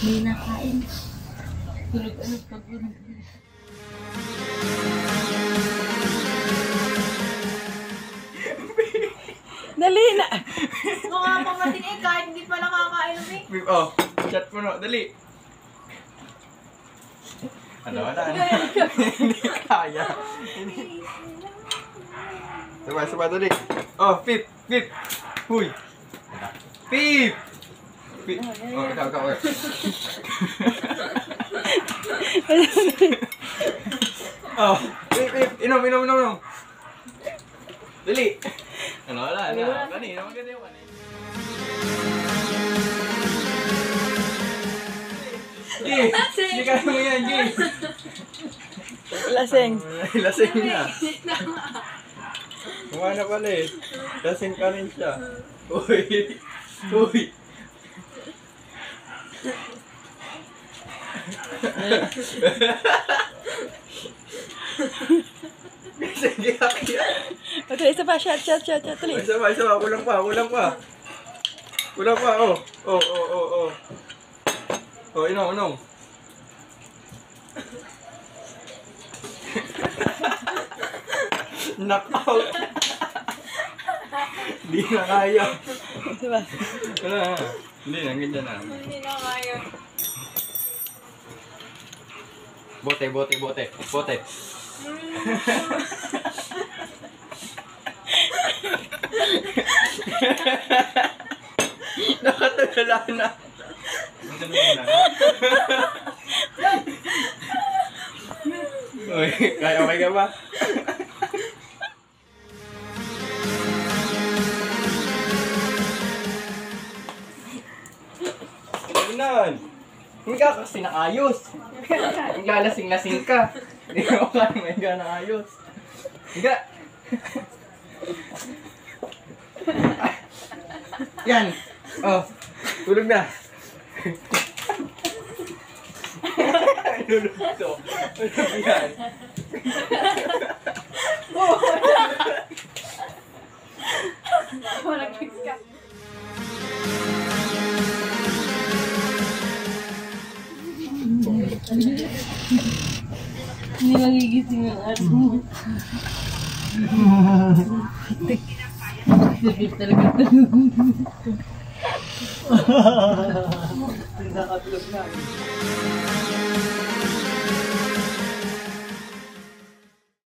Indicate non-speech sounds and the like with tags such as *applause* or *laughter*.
Hindi nakain. Tulog ano pag *laughs* Dali na. Mga pamating eh, kahit hindi pa nakakainom eh. Babe, oh, chat mo no, dali. Ano, wala na. Hindi kaya. Sabay, sabay, dali. Oh, Pip, Pip. Huy. Pip! Pip. Oh, ikaw, ikaw, ikaw. *laughs* oh, Pip, Pip. Inom, inom, inom, inom. Dali. Ano, wala na. Kanina, maganda yung kanina. G! Hindi kaya mo yan, G! Laseng. Lasing na. Kumana pala eh. Lasing ka rin siya. Uy! Uy! Sige, kaya. Okay, isa pa. Shot, shot, shot, shot. Tuloy. Isa pa, isa pa. Kulang pa, kulang pa. Kulang pa, oh. Oh, oh, oh, oh. Oh, inom, inom. *laughs* Knockout. Hindi *laughs* na kaya. Pa. Wala na. Hindi na, ganyan na. Hindi na kaya. Bote, bote, bote. Bote. *laughs* Nakatulala na. Uy, kaya okay ka ba? Ganun. Hindi ka kasi naayos. Hindi ka lasing-lasing ka. Hindi ka kaya may ka naayos. Hindi ka. Yan. Oh. Tulog na. Tulog to. Yan. Walang fix ka. Hindi magigising ang aras *laughs* mo. Sabi talaga tulog. Nakatulog na.